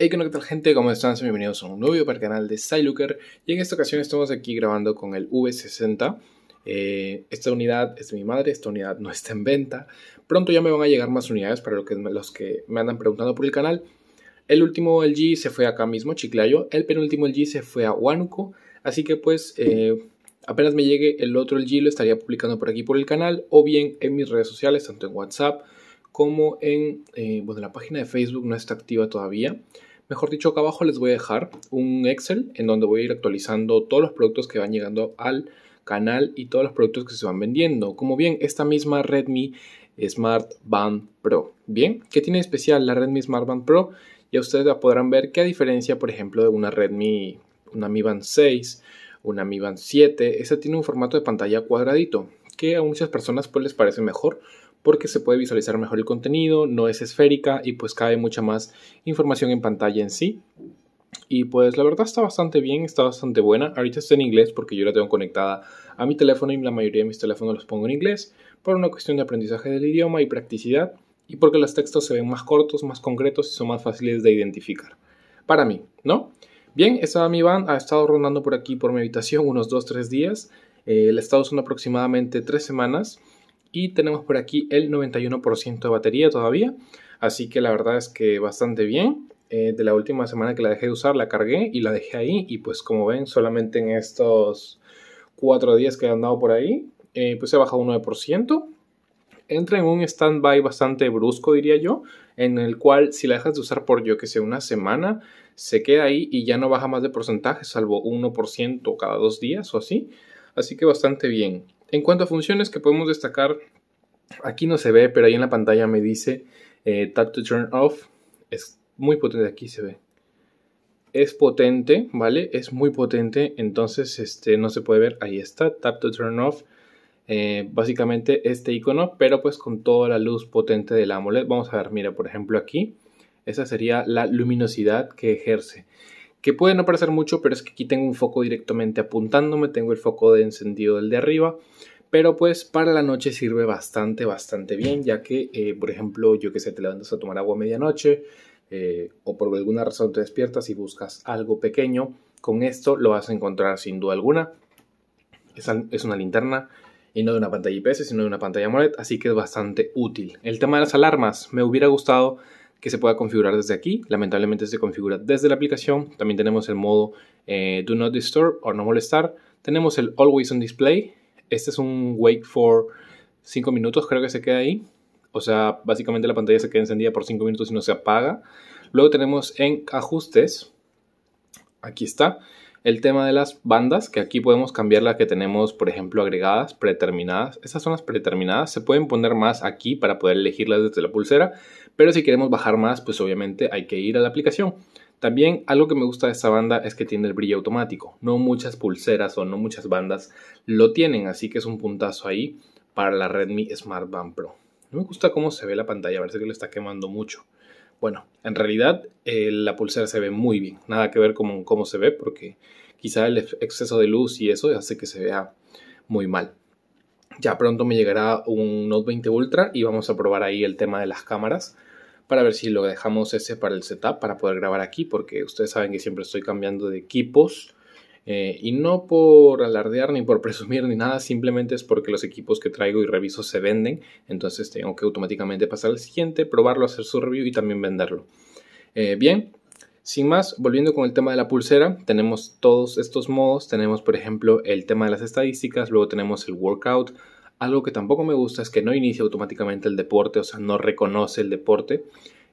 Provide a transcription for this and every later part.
Hey, ¿qué tal gente? ¿Cómo están? Bienvenidos a un nuevo video para el canal de Silooker y en esta ocasión estamos aquí grabando con el V60 eh, esta unidad es de mi madre, esta unidad no está en venta. Pronto ya me van a llegar más unidades para los que me andan preguntando por el canal. El último LG se fue acá mismo, Chiclayo. El penúltimo LG se fue a Huánuco. Así que pues eh, apenas me llegue el otro LG lo estaría publicando por aquí por el canal o bien en mis redes sociales, tanto en WhatsApp como en eh, bueno, la página de Facebook no está activa todavía Mejor dicho, acá abajo les voy a dejar un Excel en donde voy a ir actualizando todos los productos que van llegando al canal y todos los productos que se van vendiendo. Como bien, esta misma Redmi Smart Band Pro. Bien, ¿qué tiene especial la Redmi Smart Band Pro? Ya ustedes ya podrán ver que a diferencia, por ejemplo, de una Redmi, una Mi Band 6, una Mi Band 7, esta tiene un formato de pantalla cuadradito, que a muchas personas pues les parece mejor porque se puede visualizar mejor el contenido, no es esférica y pues cabe mucha más información en pantalla en sí. Y pues la verdad está bastante bien, está bastante buena. Ahorita está en inglés porque yo la tengo conectada a mi teléfono y la mayoría de mis teléfonos los pongo en inglés por una cuestión de aprendizaje del idioma y practicidad y porque los textos se ven más cortos, más concretos y son más fáciles de identificar. Para mí, ¿no? Bien, esta mi van ha estado rondando por aquí por mi habitación unos 2-3 días. Eh, la he estado usando aproximadamente 3 semanas y tenemos por aquí el 91% de batería todavía. Así que la verdad es que bastante bien. Eh, de la última semana que la dejé de usar, la cargué y la dejé ahí. Y pues como ven, solamente en estos 4 días que he andado por ahí, eh, pues he bajado un 9%. Entra en un stand-by bastante brusco, diría yo, en el cual si la dejas de usar por yo que sé una semana, se queda ahí y ya no baja más de porcentaje, salvo 1% cada dos días o así. Así que bastante bien. En cuanto a funciones que podemos destacar, aquí no se ve, pero ahí en la pantalla me dice eh, Tap to Turn Off. Es muy potente, aquí se ve. Es potente, ¿vale? Es muy potente, entonces este, no se puede ver. Ahí está, Tap to Turn Off. Eh, básicamente este icono, pero pues con toda la luz potente de la AMOLED. Vamos a ver, mira, por ejemplo aquí, esa sería la luminosidad que ejerce que puede no parecer mucho, pero es que aquí tengo un foco directamente apuntándome, tengo el foco de encendido del de arriba, pero pues para la noche sirve bastante, bastante bien, ya que, eh, por ejemplo, yo que sé, te levantas a tomar agua a medianoche, eh, o por alguna razón te despiertas y buscas algo pequeño, con esto lo vas a encontrar sin duda alguna. Es, una linterna y no de una pantalla IPS, sino de una pantalla AMOLED, así que es bastante útil. El tema de las alarmas, me hubiera gustado que se pueda configurar desde aquí. Lamentablemente se configura desde la aplicación. También tenemos el modo eh, Do Not Disturb o No Molestar. Tenemos el Always On Display. Este es un wake for 5 minutos, creo que se queda ahí. O sea, básicamente la pantalla se queda encendida por 5 minutos y no se apaga. Luego tenemos en ajustes. Aquí está el tema de las bandas, que aquí podemos cambiar las que tenemos, por ejemplo, agregadas, predeterminadas. Estas son las predeterminadas, se pueden poner más aquí para poder elegirlas desde la pulsera, pero si queremos bajar más, pues obviamente hay que ir a la aplicación. También algo que me gusta de esta banda es que tiene el brillo automático. No muchas pulseras o no muchas bandas lo tienen, así que es un puntazo ahí para la Redmi Smart Band Pro. No me gusta cómo se ve la pantalla, parece que le está quemando mucho. Bueno, en realidad eh, la pulsera se ve muy bien, nada que ver con cómo se ve porque quizá el exceso de luz y eso hace que se vea muy mal. Ya pronto me llegará un Note 20 Ultra y vamos a probar ahí el tema de las cámaras para ver si lo dejamos ese para el setup para poder grabar aquí porque ustedes saben que siempre estoy cambiando de equipos eh, y no por alardear ni por presumir ni nada, simplemente es porque los equipos que traigo y reviso se venden, entonces tengo que automáticamente pasar al siguiente, probarlo, hacer su review y también venderlo. Eh, bien, sin más, volviendo con el tema de la pulsera, tenemos todos estos modos, tenemos por ejemplo el tema de las estadísticas, luego tenemos el workout, algo que tampoco me gusta es que no inicia automáticamente el deporte, o sea, no reconoce el deporte.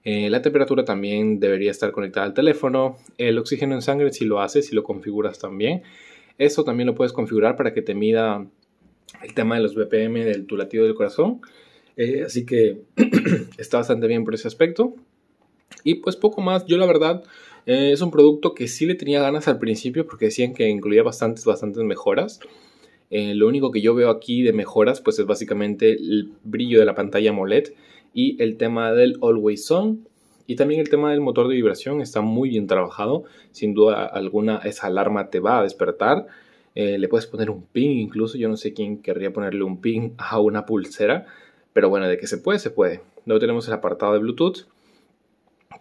Eh, la temperatura también debería estar conectada al teléfono. El oxígeno en sangre si lo haces, si lo configuras también. Eso también lo puedes configurar para que te mida el tema de los BPM del tu latido del corazón. Eh, así que está bastante bien por ese aspecto. Y pues poco más. Yo la verdad eh, es un producto que sí le tenía ganas al principio porque decían que incluía bastantes, bastantes mejoras. lo único que yo veo aquí de mejoras pues es básicamente el brillo de la pantalla AMOLED y el tema del Always On y también el tema del motor de vibración está muy bien trabajado. Sin duda alguna esa alarma te va a despertar. Eh, le puedes poner un pin incluso. Yo no sé quién querría ponerle un pin a una pulsera. Pero bueno, de que se puede, se puede. Luego tenemos el apartado de Bluetooth.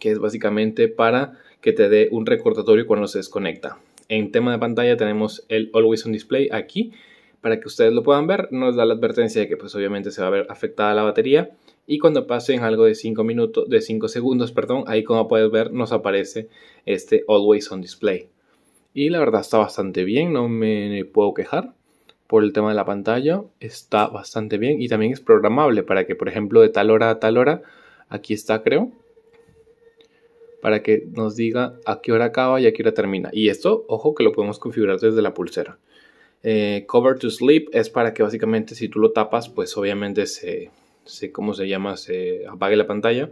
que es básicamente para que te dé un recordatorio cuando se desconecta. En tema de pantalla tenemos el Always on Display aquí para que ustedes lo puedan ver. Nos da la advertencia de que pues obviamente se va a ver afectada la batería y cuando pasen algo de 5 minutos de 5 segundos, perdón, ahí como puedes ver nos aparece este Always on Display. Y la verdad está bastante bien, no me puedo quejar por el tema de la pantalla, está bastante bien y también es programable para que por ejemplo de tal hora a tal hora, aquí está creo, para que nos diga a qué hora acaba y a qué hora termina. Y esto, ojo, que lo podemos configurar desde la pulsera. Eh, cover to sleep es para que básicamente si tú lo tapas, pues obviamente se, se ¿cómo se llama? Se apague la pantalla.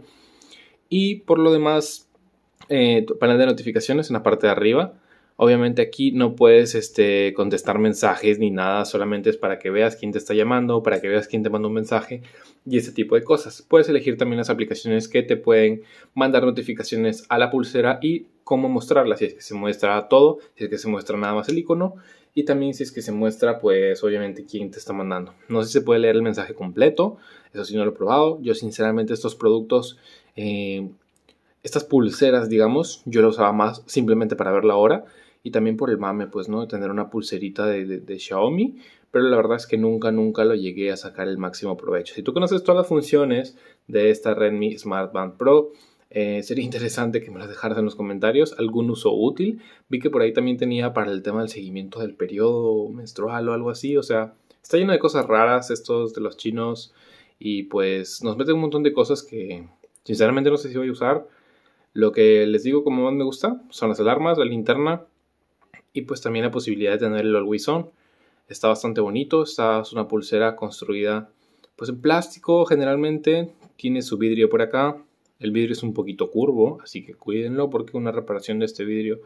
Y por lo demás, eh, panel de notificaciones en la parte de arriba. Obviamente aquí no puedes este, contestar mensajes ni nada, solamente es para que veas quién te está llamando, para que veas quién te manda un mensaje y ese tipo de cosas. Puedes elegir también las aplicaciones que te pueden mandar notificaciones a la pulsera y cómo mostrarlas, si es que se muestra todo, si es que se muestra nada más el icono y también si es que se muestra pues obviamente quién te está mandando. No sé si se puede leer el mensaje completo, eso sí no lo he probado. Yo sinceramente estos productos... Eh, estas pulseras, digamos, yo las usaba más simplemente para ver la hora y también por el mame, pues, ¿no? De tener una pulserita de, Xiaomi, pero la verdad es que nunca, nunca lo llegué a sacar el máximo provecho. Si tú conoces todas las funciones de esta Redmi Smart Band Pro, eh, sería interesante que me las dejaras en los comentarios, algún uso útil. Vi que por ahí también tenía para el tema del seguimiento del periodo menstrual o algo así, o sea, está lleno de cosas raras estos de los chinos y pues nos meten un montón de cosas que sinceramente no sé si voy a usar. Lo que les digo como más me gusta son las alarmas, la linterna y pues también la posibilidad de tener el Always. Está bastante bonito, esta es una pulsera construida pues en plástico generalmente, tiene su vidrio por acá, el vidrio es un poquito curvo, así que cuídenlo porque una reparación de este vidrio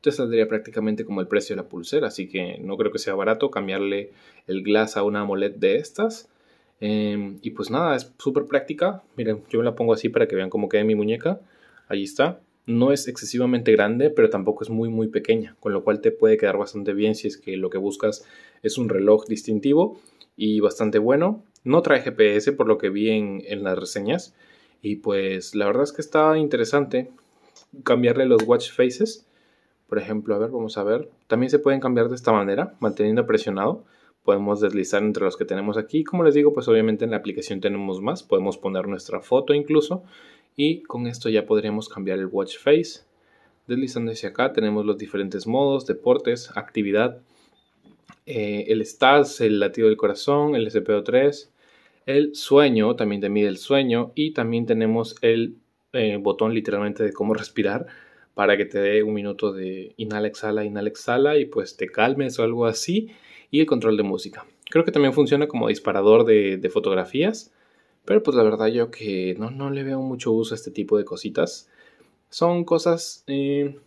te saldría prácticamente como el precio de la pulsera, así que no creo que sea barato cambiarle el glass a una AMOLED de estas. Em, y pues nada, es súper práctica. Miren, yo me la pongo así para que vean cómo queda mi muñeca. Ahí está no es excesivamente grande, pero tampoco es muy muy pequeña, con lo cual te puede quedar bastante bien si es que lo que buscas es un reloj distintivo y bastante bueno. No trae GPS por lo que vi en, las reseñas y pues la verdad es que está interesante cambiarle los watch faces. Por ejemplo, a ver, vamos a ver. También se pueden cambiar de esta manera, manteniendo presionado. Podemos deslizar entre los que tenemos aquí. Como les digo, pues obviamente en la aplicación tenemos más. Podemos poner nuestra foto incluso y con esto ya podríamos cambiar el watch face. Deslizando hacia acá tenemos los diferentes modos, deportes, actividad, eh, el stats, el latido del corazón, el SPO3, el sueño, también te mide el sueño y también tenemos el eh, botón literalmente de cómo respirar para que te dé un minuto de inhala, exhala, inhala, exhala y pues te calmes o algo así y el control de música. Creo que también funciona como disparador de, fotografías pero pues la verdad yo que no, no le veo mucho uso a este tipo de cositas. Son cosas, eh,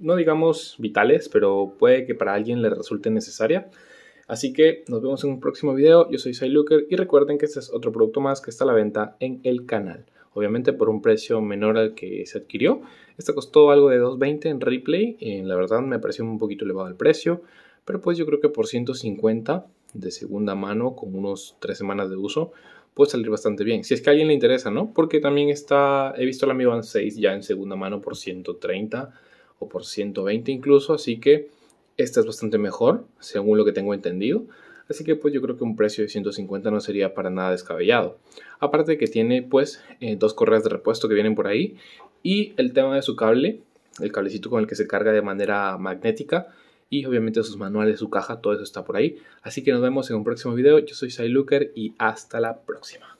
no digamos vitales, pero puede que para alguien le resulte necesaria. Así que nos vemos en un próximo video. Yo soy Looker y recuerden que este es otro producto más que está a la venta en el canal. Obviamente por un precio menor al que se adquirió. Este costó algo de 2.20 en replay. Eh, la verdad me pareció un poquito elevado el precio. Pero pues yo creo que por 150 de segunda mano con unos 3 semanas de uso puede salir bastante bien. Si es que a alguien le interesa, ¿no? Porque también está, he visto la Mi Band 6 ya en segunda mano por 130 o por 120 incluso, así que esta es bastante mejor, según lo que tengo entendido. Así que pues yo creo que un precio de 150 no sería para nada descabellado. Aparte de que tiene pues eh, dos correas de repuesto que vienen por ahí y el tema de su cable, el cablecito con el que se carga de manera magnética y obviamente sus manuales, su caja, todo eso está por ahí. Así que nos vemos en un próximo video. Yo soy Looker y hasta la próxima.